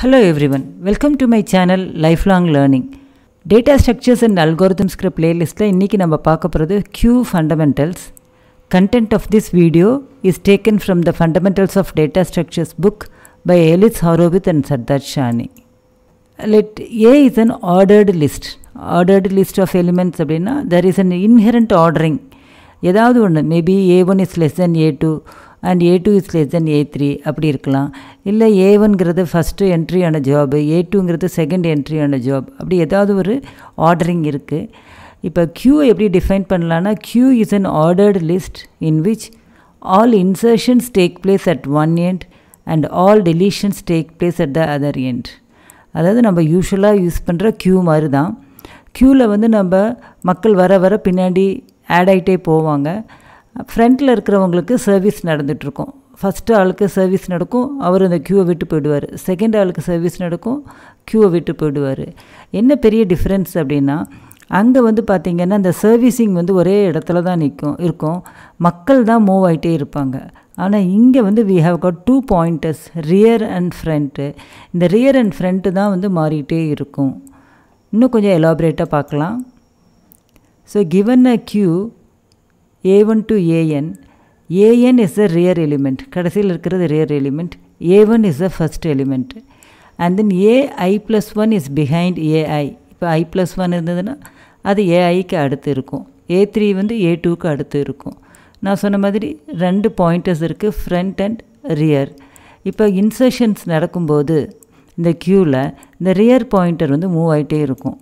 Hello everyone, welcome to my channel Lifelong Learning. Data Structures and Algorithms ங்கிற பிளேலிஸ்ட்டில் இன்றைக்கி நம்ம பார்க்க போகிறது Q Fundamentals. Content of this video is taken from the Fundamentals of Data Structures book by Elis Horowitz and Sardar Shani. Let A is an ordered list. Ordered list of elements அப்படின்னா there is an inherent ordering. ஏதாவது ஒன்று maybe A one is less then A two And A two is less than A three அப்படி இருக்கலாம். இல்லை A ஒன்ங்கிறது first என்ட்ரியான job A டூங்கிறது second என்ட்ரியான ஜாப் அப்படி ஏதாவது ஒரு ஆர்டரிங் இருக்குது இப்போ க்யூ எப்படி டிஃபைன் பண்ணலான்னா queue is an ordered list in which all insertions take place at one end and all deletions take place at the other end அதாவது நம்ம யூஸ்வலாக யூஸ் பண்ணுற க்யூ மாதிரி தான் க்யூவில் வந்து நம்ம மக்கள் வர வர பின்னாடி ஆட் ஆகிட்டே போவாங்க. ஃப்ரண்ட்டில் இருக்கிறவங்களுக்கு சர்வீஸ் நடந்துகிட்ருக்கும் ஃபஸ்ட்டு ஆளுக்கு சர்வீஸ் நடக்கும் அவர் அந்த க்யூவை விட்டு போயிடுவார். செகண்ட் ஆளுக்கு சர்வீஸ் நடக்கும் க்யூவை விட்டு போயிடுவார். என்ன பெரிய டிஃப்ரென்ஸ் அப்படின்னா அங்கே வந்து பார்த்திங்கன்னா அந்த சர்வீஸிங் வந்து ஒரே இடத்துல தான் நிற்கும் இருக்கும். மக்கள் தான் மூவ் ஆகிட்டே இருப்பாங்க. ஆனால் இங்கே வந்து we have got two pointers rear and front இந்த ரியர் அண்ட் ஃப்ரண்ட்டு தான் வந்து மாறிட்டே இருக்கும். இன்னும் கொஞ்சம் எலாபரேட்டாக பார்க்கலாம். So given a queue A one to AN AN is the rear element கடைசியில் இருக்கிறது rear element A one is the first element and then AI plus one is behind AI இப்போ ஐ ப்ளஸ் ஒன் இருந்ததுன்னா அது ஏஐக்கு அடுத்து இருக்கும். A three வந்து ஏ டூக்கு அடுத்து இருக்கும். நான் சொன்ன மாதிரி ரெண்டு பாயிண்டர்ஸ் இருக்குது ஃப்ரண்ட் அண்ட் ரியர் இப்போ இன்சர்ஷன்ஸ் நடக்கும்போது இந்த க்யூவில் இந்த ரியர் பாயிண்டர் வந்து மூவ் ஆகிட்டே இருக்கும்.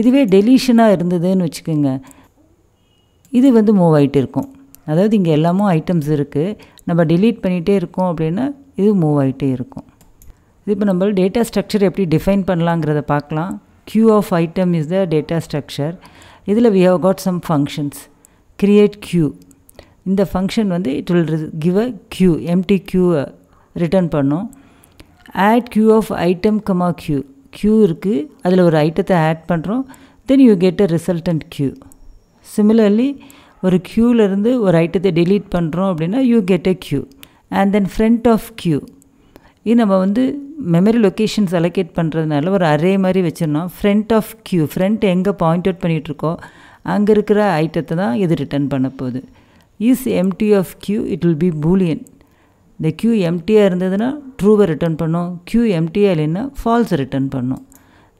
இதுவே டெலிஷனாக இருந்ததுன்னு வச்சுக்கோங்க. இது வந்து மூவ் ஆகிட்டு இருக்கும். அதாவது இங்கே எல்லாமும் ஐட்டம்ஸ் இருக்குது நம்ம டிலீட் பண்ணிகிட்டே இருக்கோம் அப்படின்னா இது மூவ் ஆகிட்டே இருக்கும். இது இப்போ நம்ம டேட்டா ஸ்ட்ரக்சர் எப்படி டிஃபைன் பண்ணலாங்கிறத பார்க்கலாம். Queue of item is the data structure இதில் we have got some functions create queue இந்த ஃபங்க்ஷன் வந்து it will give a queue empty க்யூவை return பண்ணும். Add queue of item comma queue queue இருக்குது அதில் ஒரு ஐட்டத்தை ஆட் பண்ணுறோம் then you get a resultant queue similarly ஒரு க்யூவிலேருந்து ஒரு ஐட்டத்தை டெலீட் பண்ணுறோம் அப்படின்னா you get a queue and then front of queue இது நம்ம வந்து மெமரி லொக்கேஷன்ஸ் அலோகேட் பண்ணுறதுனால ஒரு அரே மாதிரி வச்சிருந்தோம் ஃப்ரண்ட் ஆஃப் க்யூ ஃப்ரண்ட் எங்கே பாயிண்ட் அவுட் பண்ணிகிட்ருக்கோ அங்கே இருக்கிற ஐட்டத்தை தான் இது ரிட்டர்ன் பண்ண போகுது. Is empty of queue it will be boolean இந்த க்யூ எம்டியாக இருந்ததுன்னா ட்ரூவை ரிட்டர்ன் பண்ணோம். க்யூ எம்டியாக இல்லைன்னா ஃபால்ஸ் ரிட்டர்ன் பண்ணோம்.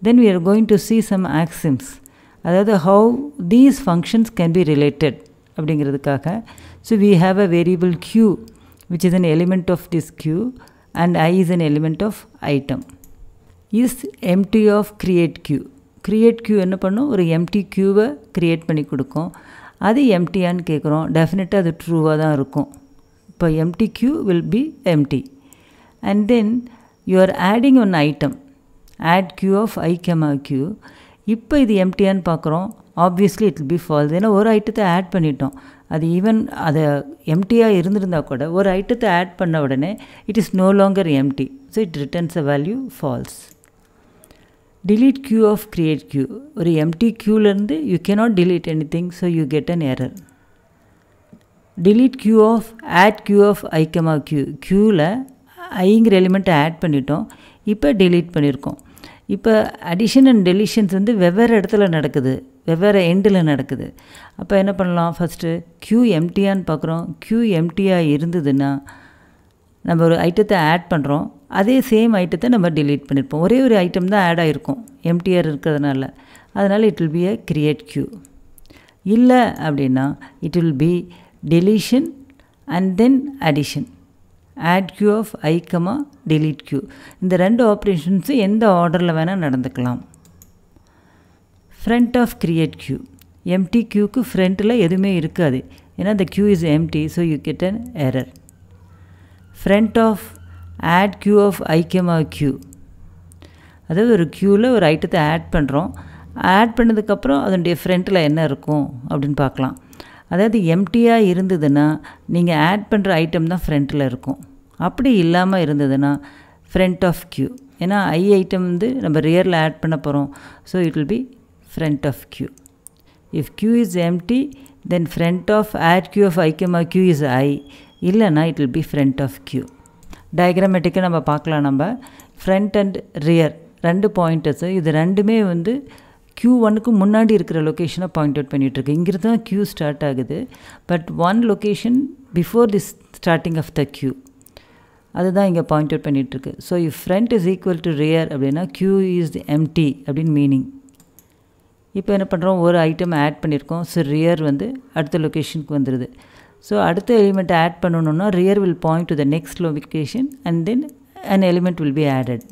Then we are going to see some axioms அதாவது how these functions can be related அப்படிங்கிறதுக்காக. So we have a variable queue which is an element of this queue and I is an element of item is empty of create queue create queue என்ன பண்ணும்? ஒரு empty க்யூவை create பண்ணி கொடுக்கும். அது எம்டியான்னு கேட்குறோம் டெஃபினட்டாக அது ட்ரூவாக தான் இருக்கும். இப்போ empty queue will be empty and then you are adding one item add queue of I comma queue இப்போ இது எம்டியான்னு பார்க்குறோம். ஆப்வியஸ்லி இட் பி ஃபால்ஸ் ஏன்னா ஒரு ஐட்டத்தை ஆட் பண்ணிட்டோம். அது ஈவன் அதை எம்டியாக இருந்திருந்தால் கூட ஒரு ஐட்டத்தை ஆட் பண்ண உடனே it is no longer empty so it returns a value false delete queue of create queue ஒரு empty க்யூலேருந்து you cannot delete any thing so you get an error delete queue of add queue of I comma queue க்யூவில் ஐங்கிற எலிமெண்ட்டை add பண்ணிட்டோம். இப்போ delete பண்ணியிருக்கோம் இப்போ addition and deletions வந்து வெவ்வேறு இடத்துல நடக்குது. வெவ்வேறு எண்டில் நடக்குது. அப்போ என்ன பண்ணலாம்? ஃபஸ்ட்டு க்யூ எம்டியான்னு பார்க்குறோம் க்யூ எம்டியாக இருந்ததுன்னா நம்ம ஒரு ஐட்டத்தை ஆட் பண்ணுறோம் அதே சேம் ஐட்டத்தை நம்ம டிலீட் பண்ணியிருப்போம் ஒரே ஒரு ஐட்டம் தான் ஆட் ஆகிருக்கும் எம்டிஆர் இருக்கிறதுனால. அதனால் it will be a create queue இல்லை அப்படின்னா it will be deletion and then addition add queue of I comma delete queue இந்த ரெண்டு ஆப்ரேஷன்ஸும் எந்த ஆர்டரில் வேணால் நடந்துக்கலாம். Front of create queue empty க்யூக்கு ஃப்ரண்ட்டில் எதுவுமே இருக்காது. ஏன்னா அந்த queue is empty so you get an error front of add queue of I comma queue அதாவது ஒரு க்யூவில் ஒரு ஐட்டத்தை ஆட் பண்ணுறோம் ஆட் பண்ணதுக்கப்புறம் அதனுடைய ஃப்ரண்ட்டில் என்ன இருக்கும் அப்படின்னு பார்க்கலாம். அதாவது எம்டியாக இருந்ததுன்னா நீங்கள் ஆட் பண்ணுற ஐட்டம் தான் ஃப்ரண்ட்டில் இருக்கும். அப்படி இல்லாமல் இருந்ததுன்னா ஃப்ரண்ட் ஆஃப் க்யூ ஏன்னா ஐ ஐட்டம் வந்து நம்ம ரியரில் ஆட் பண்ண போகிறோம் so it will be front of queue if queue is empty then front of add queue of ஐக்கியமாக க்யூ இஸ் ஐ இல்லைனா it will be front of queue டயக்ராமேட்டிக்காக நம்ம பார்க்கலாம். நம்ம ஃப்ரண்ட் அண்ட் ரியர் ரெண்டு பாயிண்டர்ஸு இது ரெண்டுமே வந்து க்யூ ஒனுக்கு முன்னாடி இருக்கிற லொக்கேஷனை பாயிண்ட் அவுட் பண்ணிகிட்ருக்கு இங்கிருந்து தான் க்யூ ஸ்டார்ட் ஆகுது. But one location before this starting of the queue அதுதான் இங்கே point out பண்ணிகிட்ருக்கு so if front is equal to rear அப்படின்னா க்யூ இஸ் எம்டி அப்படின்னு மீனிங் இப்போ என்ன பண்ணுறோம் ஒரு ஐட்டம் ஆட் பண்ணியிருக்கோம் ஸோ ரியர் வந்து அடுத்த லொக்கேஷனுக்கு வந்துடுது ஸோ அடுத்த எலிமெண்ட்டை ஆட் பண்ணணுன்னா rear will point to the next location and then an element will be added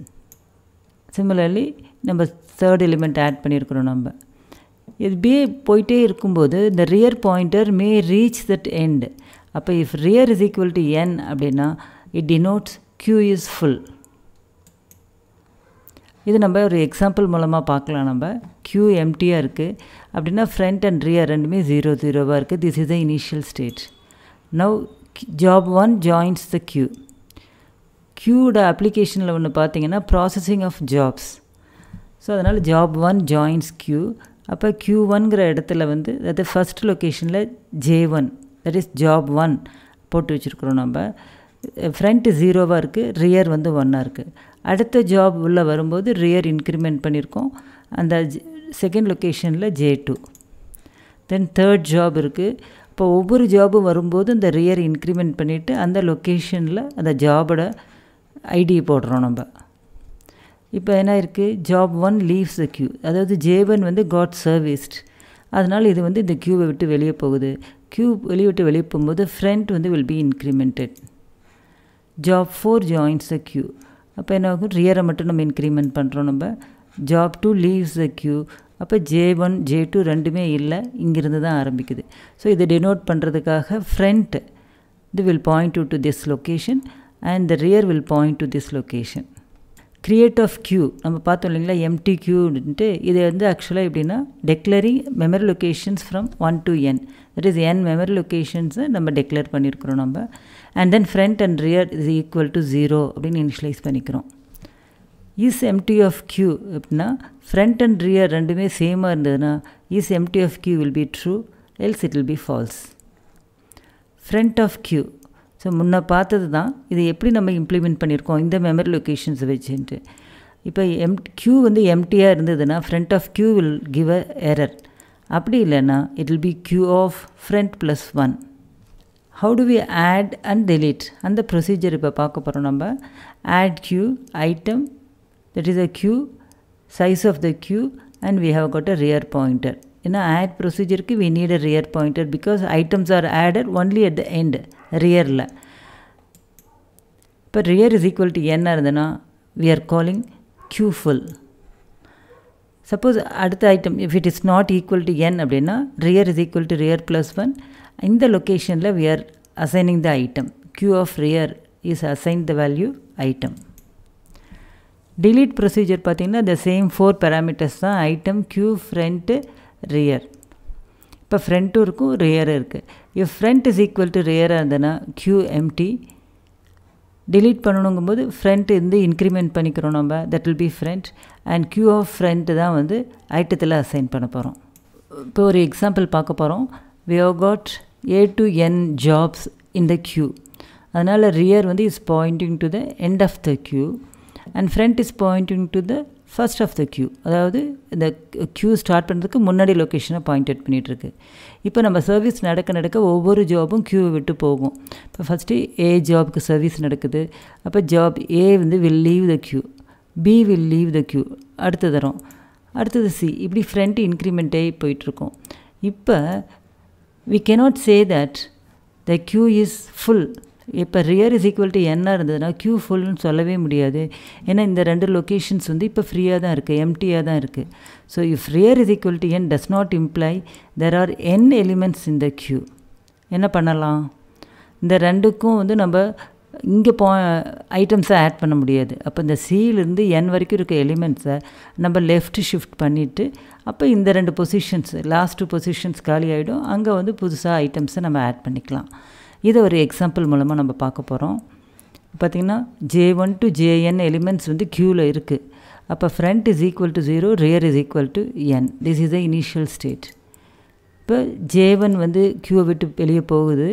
similarly நம்ம தேர்ட் எலிமெண்ட் ஆட் பண்ணியிருக்கிறோம் நம்ம. இது இப்படியே போயிட்டே இருக்கும்போது இந்த rear pointer may reach that end அப்போ if rear is equal to N அப்படின்னா it denotes queue is full இது நம்ம ஒரு எக்ஸாம்பிள் மூலமாக பார்க்கலாம் நம்ம. க்யூ எம்டியாக இருக்குது அப்படின்னா ஃப்ரண்ட் அண்ட் ரியர் ரெண்டுமே ஜீரோ ஜீரோவாக இருக்குது this is the initial state now job one joins the queue க்யூட அப்ளிகேஷனில் ஒன்று பார்த்தீங்கன்னா ப்ராசஸிங் ஆஃப் ஜாப்ஸ் ஸோ அதனால் ஜாப் ஒன் ஜாயின்ஸ் க்யூ அப்போ க்யூ ஒன்கிற இடத்துல வந்து அதாவது ஃபஸ்ட் லொக்கேஷனில் J one that is job one போட்டு வச்சுருக்குறோம் நம்ம. ஃப்ரண்ட்டு ஜீரோவாக இருக்குது ரியர் வந்து ஒன்னாக இருக்குது அடுத்த ஜாப் உள்ளே வரும்போது ரியர் இன்க்ரிமெண்ட் பண்ணியிருக்கோம் அந்த செகண்ட் லொக்கேஷனில் J two then third job இருக்குது இப்போ ஒவ்வொரு ஜாபும் வரும்போது இந்த ரியர் இன்க்ரிமெண்ட் பண்ணிவிட்டு அந்த லொக்கேஷனில் அந்த ஜாபோட ஐடி போடுறோம் நம்ம. இப்போ என்ன இருக்குது job one leaves the queue அதாவது ஜேவன் வந்து காட் சர்வீஸ்ட் அதனால் இது வந்து இந்த க்யூவை விட்டு வெளியே போகுது. க்யூ வெளியே விட்டு வெளியே போகும்போது ஃப்ரண்ட் வந்து will be incremented job four joins the queue அப்போ என்ன ஆகும்? ரியரை மட்டும் நம்ம இன்க்ரிமெண்ட் பண்ணுறோம் நம்ம. Job two leaves the queue அப்போ ஜே ஒன் ஜே டூ ரெண்டுமே இல்லை. இங்கிருந்து தான் ஆரம்பிக்குது. ஸோ இதை டெனோட் பண்ணுறதுக்காக ஃப்ரண்ட் இது will point to to this location and the rear will point to this location create of queue நம்ம பார்த்தோம் இல்லைங்களா எம்டி க்யூன்ட்டு இது வந்து ஆக்சுவலாக எப்படின்னா declaring memory locations from one to N that is N memory லொக்கேஷன்ஸை நம்ம டெக்ளேர் பண்ணியிருக்கிறோம் நம்ம. And then front and rear is equal to zero அப்படின்னு இனிஷியலைஸ் பண்ணிக்கிறோம். இஸ் எம்டி ஆஃப் க்யூ அப்படின்னா ஃப்ரண்ட் அண்ட் ரியர் ரெண்டுமே சேமாக இருந்ததுன்னா is empty of queue will be true else it will be false front of queue so முன்னே பார்த்தது தான். இது எப்படி நம்ம இம்ப்ளிமெண்ட் பண்ணியிருக்கோம்? இந்த மெமரி லொக்கேஷன்ஸை வச்சுன்ட்டு. இப்போ எம் க்யூ வந்து எம்டியாக இருந்ததுன்னா front of queue will give a error அப்படி இல்லைன்னா it will be queue of front plus one how do we add and delete அந்த ப்ரொசீஜர் இப்போ பார்க்க போகிறோம் நம்ம. Add queue item that is a queue size of the queue and we have got a rear pointer ஏன்னா add ப்ரொசீஜருக்கு we need a rear pointer because items are added only at the end ரியரில் இப்போ rear is equal to என்ன இருந்ததுன்னா we are calling queue full suppose அடுத்த item if it is not equal to N அப்படின்னா rear is equal to rear plus one இந்த லொக்கேஷனில் we are assigning the item queue of rear is assign the value item delete procedure பார்த்திங்கன்னா the same four parameters தான் item queue front rear இப்போ ஃப்ரண்ட்டும் இருக்கும் ரியரும் இருக்குது if front is equal to ரியராக இருந்ததுன்னா க்யூ எம்டி டிலீட் பண்ணணுங்கும்போது ஃப்ரண்ட் வந்து இன்க்ரிமெண்ட் பண்ணிக்கிறோம் நம்ம. That will be front and queue of front தான் வந்து ஐட்டத்தில் அசைன் பண்ண போகிறோம் இப்போ ஒரு எக்ஸாம்பிள் பார்க்க போகிறோம் we have got A to N jobs in the queue அதனால் ரியர் வந்து is pointing to the end of the queue and front is pointing to the first of the queue அதாவது இந்த க்யூ ஸ்டார்ட் பண்ணுறதுக்கு முன்னாடி லொக்கேஷனை point out பண்ணிகிட்ருக்கு இப்போ நம்ம service நடக்க நடக்க ஒவ்வொரு ஜாபும் க்யூவை விட்டு போகும். இப்போ ஃபஸ்ட்டு ஏ ஜாபுக்கு சர்வீஸ் நடக்குது. அப்போ ஜாப் ஏ வந்து will leave the queue B will leave the queue அடுத்த தரம். அடுத்தது சி இப்படி ஃப்ரண்ட் இன்க்ரிமெண்ட்டே போயிட்டுருக்கோம். இப்போ we cannot say that the queue is full இப்போ ரியர் இஸ் ஈக்குவல் டு என்ன இருந்ததுன்னா க்யூ ஃபுல்னு சொல்லவே முடியாது. ஏன்னா இந்த ரெண்டு லொக்கேஷன்ஸ் வந்து இப்போ ஃப்ரீயாக தான் இருக்குது எம்டியாக தான் இருக்குது so if rear is equal to N does not imply there are N elements in the queue என்ன பண்ணலாம்? இந்த ரெண்டுக்கும் வந்து நம்ம இங்கே போ ஐட்டம்ஸை ஆட் பண்ண முடியாது. அப்போ இந்த சியிலேருந்து என் வரைக்கும் இருக்க எலிமெண்ட்ஸை நம்ம லெஃப்ட் ஷிஃப்ட் பண்ணிவிட்டு அப்போ இந்த ரெண்டு பொசிஷன்ஸ் லாஸ்ட்டு பொசிஷன்ஸ் காலி ஆகிடும் அங்கே வந்து புதுசாக ஐட்டம்ஸை நம்ம ஆட் பண்ணிக்கலாம். இதை ஒரு எக்ஸாம்பிள் மூலமாக நம்ம பார்க்க போகிறோம் பார்த்திங்கன்னா J one to J N elements வந்து க்யூவில் இருக்குது அப்போ front is equal to zero rear is equal to N this is the initial state இப்போ ஜே ஒன் வந்து க்யூவை விட்டு வெளியே போகுது.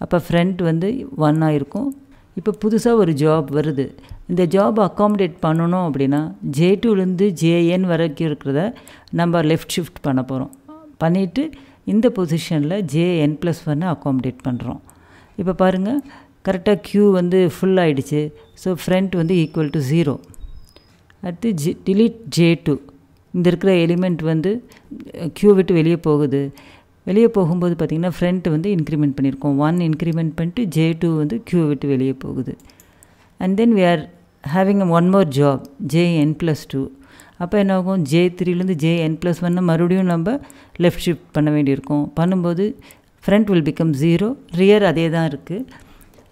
அப்போ ஃப்ரண்ட் வந்து ஒன்னாக இருக்கும் இப்போ புதுசாக ஒரு ஜாப் வருது. இந்த ஜாப் அக்காமடேட் பண்ணணும் அப்படின்னா ஜே டூலேருந்து ஜேஎன் வரைக்கும் இருக்கிறத நம்ம லெஃப்ட் ஷிஃப்ட் பண்ண போகிறோம் பண்ணிவிட்டு இந்த பொசிஷனில் ஜேஎன் ப்ளஸ் ஒன்னை அக்காமடேட் பண்ணுறோம் இப்போ பாருங்கள் கரெக்டாக க்யூ வந்து ஃபுல் ஆகிடுச்சு ஸோ ஃப்ரண்ட் வந்து ஈக்குவல் டு ஜீரோ அடுத்து ஜி டிலீட் ஜே டூ இந்த இருக்கிற எலிமெண்ட் வந்து க்யூ விட்டு வெளியே போகுது. வெளியே போகும்போது பார்த்திங்கன்னா ஃப்ரண்ட் வந்து இன்க்ரிமெண்ட் பண்ணியிருக்கோம். ஒன் இன்க்ரிமெண்ட் பண்ணிட்டு ஜே டூ வந்து க்யூ விட்டு வெளியே போகுது. And then we are having one more job J N plus two அப்போ என்ன ஆகும்? ஜே த்ரீலேருந்து ஜே என் ப்ளஸ் ஒன்னை மறுபடியும் நம்ம லெஃப்ட் ஷிஃப்ட் பண்ண வேண்டியிருக்கும். பண்ணும்போது front will become zero rear அதே தான் இருக்குது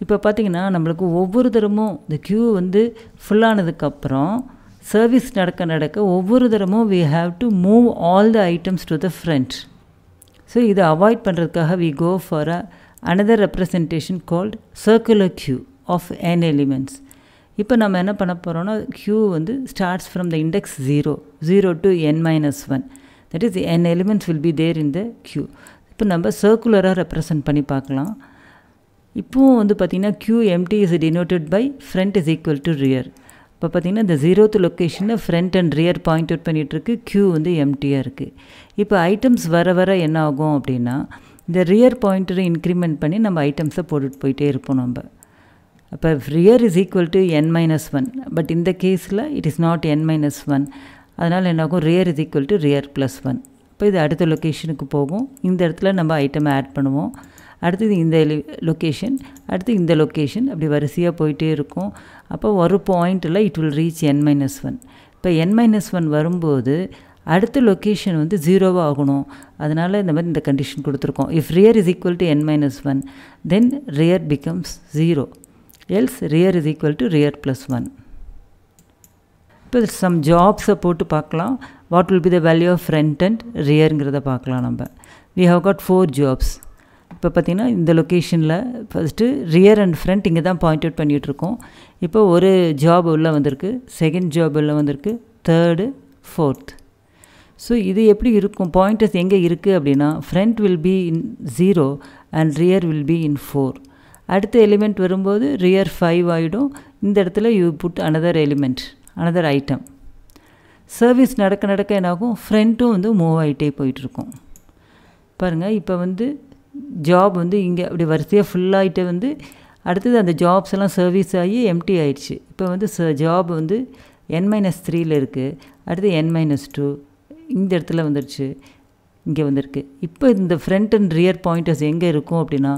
இப்போ பார்த்திங்கன்னா நம்மளுக்கு ஒவ்வொரு தரமும் இந்த க்யூ வந்து ஃபுல்லானதுக்கப்புறம் சர்வீஸ் நடக்க நடக்க ஒவ்வொரு தரமும் we have to move all the items to the front so இதை அவாய்ட் பண்ணுறதுக்காக we go for a another representation called circular queue of N elements இப்போ நம்ம என்ன பண்ண போகிறோம்னா க்யூ வந்து starts from the index zero zero to N minus one that is N elements will be there in the queue இப்போ நம்ம சர்க்குலராக represent பண்ணி பார்க்கலாம். இப்போவும் வந்து பார்த்திங்கன்னா queue empty is denoted by front is equal to rear இப்போ பார்த்திங்கன்னா இந்த ஜீரோத்து லொக்கேஷனில் front and rear point out பண்ணிகிட்ருக்கு queue வந்து எம்டியாக இருக்குது இப்போ ஐட்டம்ஸ் வர வர என்ன ஆகும் அப்படின்னா இந்த ரியர் பாயிண்டரை இன்க்ரிமெண்ட் பண்ணி நம்ம ஐட்டம்ஸை போட்டுட்டு போயிட்டே இருப்போம் நம்ம. அப்போ rear is equal to N minus one but இந்த கேஸில் it is not N minus one அதனால் என்னாகும் rear is equal to rear plus one இப்போ இது அடுத்த லொக்கேஷனுக்கு போகும். இந்த இடத்துல நம்ம ஐட்டம் ஆட் பண்ணுவோம். அடுத்தது இந்த லொக்கேஷன் அடுத்து இந்த லொக்கேஷன் அப்படி வரிசையாக போயிட்டே இருக்கும். அப்போ ஒரு பாயிண்ட்டில் it will reach N minus one இப்போ என் மைனஸ் ஒன் வரும்போது அடுத்த லொக்கேஷன் வந்து ஜீரோவாக ஆகணும். அதனால் இந்த மாதிரி இந்த கண்டிஷன் கொடுத்துருக்கோம். If rear is equal to N minus one then rear becomes zero else rear is equal to rear plus one இப்போ சம் ஜாப்ஸை போட்டு பார்க்கலாம். What will be the value of front and ரியருங்கிறத பார்க்கலாம் நம்ம. We have got four jobs இப்போ பார்த்திங்கன்னா இந்த லொக்கேஷனில் ஃபஸ்ட்டு ரியர் அண்ட் ஃப்ரண்ட் இங்கே தான் பாயிண்ட் அவுட் பண்ணிகிட்ருக்கோம் இப்போ ஒரு ஜாப் உள்ளே வந்திருக்கு செகண்ட் ஜாப் உள்ளே வந்திருக்கு தேர்டு ஃபோர்த் ஸோ இது எப்படி இருக்கும்? பாயிண்டர்ஸ் எங்கே இருக்குது அப்படின்னா front will be in zero and rear will be in four அடுத்த எலிமெண்ட் வரும்போது ரியர் ஃபைவ் ஆகிடும் இந்த இடத்துல you put another element another item service நடக்க நடக்க என்னாகும்? ஃப்ரண்ட்டும் வந்து மூவ் ஆகிட்டே போயிட்டுருக்கும். பாருங்கள் இப்போ வந்து ஜாப் வந்து இங்கே அப்படி வரிசையாக ஃபுல்லாகிட்டு வந்து அடுத்தது அந்த ஜாப்ஸ் எல்லாம் சர்வீஸ் ஆகி எம்டி ஆயிடுச்சு. இப்போ வந்து ச ஜாப் வந்து என் மைனஸ் த்ரீயில் இருக்குது அடுத்து என் மைனஸ் டூ இந்த இடத்துல வந்துடுச்சு இங்கே வந்திருக்கு. இப்போ இந்த ஃப்ரண்ட் அண்ட் ரியர் பாயிண்டர்ஸ் எங்கே இருக்கும் அப்படின்னா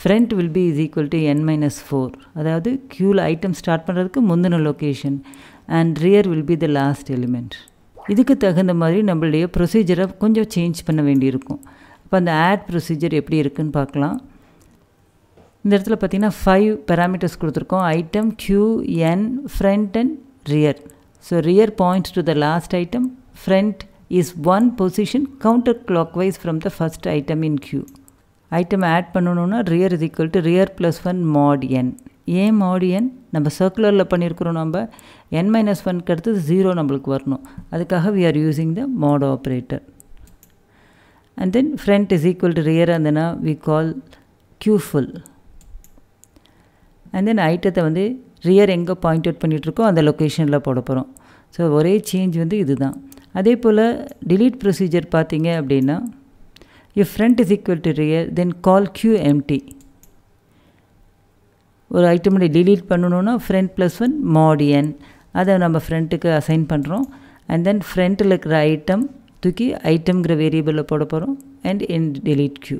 front will be is equal to n minus four அதாவது க்யூவில் ஐட்டம் ஸ்டார்ட் பண்ணுறதுக்கு முந்தின location and rear will be the last element இதுக்கு தகுந்த மாதிரி நம்மளுடைய ப்ரொசீஜரை கொஞ்சம் சேஞ்ச் பண்ண வேண்டியிருக்கும். அப்போ அந்த ஆட் ப்ரொசீஜர் எப்படி இருக்குன்னு பார்க்கலாம். இந்த இடத்துல பார்த்திங்கன்னா ஃபைவ் பேராமீட்டர்ஸ் கொடுத்துருக்கோம். Item queue n front and rear so rear points to the last item front is one position counter clockwise from the first item in queue item add பண்ணணுன்னா rear is equal to rear plus one mod n ஏன் மாட் N நம்ம சர்க்குலரில் பண்ணியிருக்கிறோம் நம்ம என் minus ஒன்க்கு அடுத்தது zero நம்மளுக்கு வரணும். அதுக்காக we are using the mod operator and then front is equal to rear and we call queue full and then ஐட்டத்தை வந்து ரியர் எங்கே பாயிண்ட் அவுட் பண்ணிகிட்ருக்கோ அந்த லொக்கேஷனில் போட போகிறோம் ஸோ ஒரே சேஞ்ச் வந்து இதுதான். அதே போல் டிலீட் ப்ரொசீஜர் பார்த்தீங்க அப்படின்னா if front is equal to rear then call queue empty ஒரு ஐட்டம் டிலீட் பண்ணணுன்னா front plus one mod n அதை நம்ம ஃப்ரண்ட்டுக்கு அசைன் பண்ணுறோம் அண்ட் தென் ஃப்ரண்ட்டில் இருக்கிற ஐட்டம் தூக்கி ஐட்டம்ங்கிற வேரியபிளில் போட போகிறோம் and n delete queue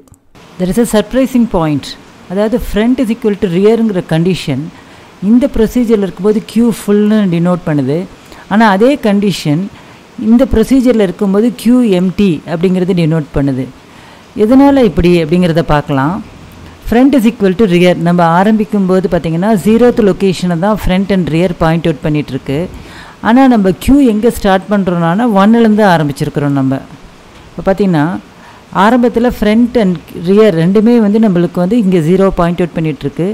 there is a surprising point அதாவது ஃப்ரண்ட் இஸ் ஈக்குவல் டு ரியருங்கிற கண்டிஷன் இந்த ப்ரொசீஜரில் இருக்கும்போது க்யூ ஃபுல்னு டினோட் பண்ணுது. ஆனால் அதே கண்டிஷன் இந்த ப்ரொசீஜரில் இருக்கும்போது க்யூ எம்டி அப்படிங்கிறது டினோட் பண்ணுது. எதனால் இப்படி அப்படிங்கிறத பார்க்கலாம். Front is equal to rear நம்ம ஆரம்பிக்கும் போது பார்த்திங்கன்னா ஜீரோத் லொக்கேஷனை தான் front and rear point out பண்ணிகிட்ருக்கு ஆனால் நம்ம க்யூ எங்கே ஸ்டார்ட் பண்ணுறோன்னா ஒன்னுலேருந்து ஆரம்பிச்சிருக்கிறோம் நம்ம. இப்போ பார்த்திங்கன்னா ஆரம்பத்தில் ஃப்ரண்ட் அண்ட் ரியர் ரெண்டுமே வந்து நம்மளுக்கு வந்து இங்கே ஜீரோ பாயிண்ட் அவுட் பண்ணிகிட்ருக்கு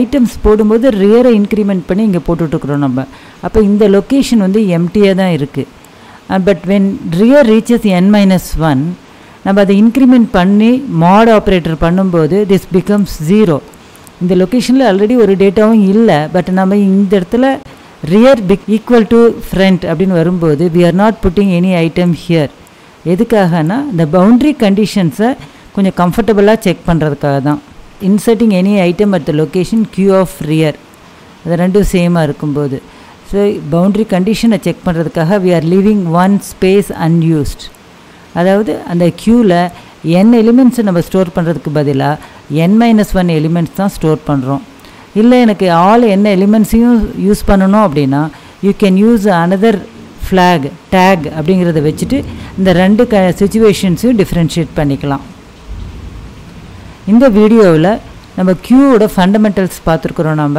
ஐட்டம்ஸ் போடும்போது ரியரை இன்க்ரிமெண்ட் பண்ணி இங்கே போட்டுட்ருக்குறோம் நம்ம. அப்போ இந்த லொக்கேஷன் வந்து எம்டியாக தான் இருக்குது but when rear reaches N minus one நம்ம அதை இன்க்ரிமெண்ட் பண்ணி மாட் ஆப்ரேட்டர் பண்ணும்போது திஸ் பிகம்ஸ் ஜீரோ இந்த லொக்கேஷனில் ஆல்ரெடி ஒரு டேட்டாவும் இல்லை பட் நம்ம இந்த இடத்துல rear big equal to front அப்படின்னு வரும்போது we are not putting any item here எதுக்காகனா இந்த பவுண்ட்ரி கண்டிஷன்ஸை கொஞ்சம் கம்ஃபர்டபுளாக செக் பண்ணுறதுக்காக தான். Inserting any item at the location queue of rear அது ரெண்டும் சேமாக இருக்கும்போது. ஸோ பவுண்ட்ரி கண்டிஷனை செக் பண்ணுறதுக்காக we are leaving one space unused அதாவது அந்த க்யூவில் என் எலிமெண்ட்ஸை நம்ம ஸ்டோர் பண்ணுறதுக்கு பதிலாக என் மைனஸ் ஒன் எலிமெண்ட்ஸ் தான் ஸ்டோர் பண்ணுறோம் இல்லை எனக்கு ஆல் என்ன எலிமெண்ட்ஸையும் யூஸ் பண்ணணும் அப்படின்னா you can use another flag tag அப்படிங்கிறத வச்சுட்டு இந்த ரெண்டு க சுச்சுவேஷன்ஸையும் டிஃப்ரென்ஷியேட் பண்ணிக்கலாம். இந்த வீடியோவில் நம்ம க்யூவோட ஃபண்டமெண்டல்ஸ் பார்த்துருக்குறோம் நம்ம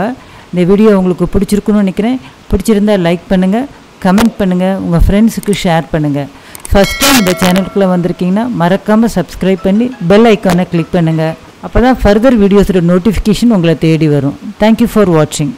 இந்த வீடியோ உங்களுக்கு பிடிச்சிருக்குன்னு நினைக்கிறேன். பிடிச்சிருந்தா லைக் பண்ணுங்கள் கமெண்ட் பண்ணுங்கள் உங்கள் ஃப்ரெண்ட்ஸுக்கு ஷேர் பண்ணுங்கள் ஃபஸ்ட் டைம் இந்த சேனலுக்குள்ளே வந்திருக்கீங்கன்னா மறக்காமல் சப்ஸ்கிரைப் பண்ணி பெல் ஐக்கானை கிளிக் பண்ணுங்கள் அப்போ தான் ஃபர்தர் வீடியோஸோட நோட்டிஃபிகேஷன் உங்களை தேடி வரும். தேங்க்யூ ஃபார் வாட்சிங்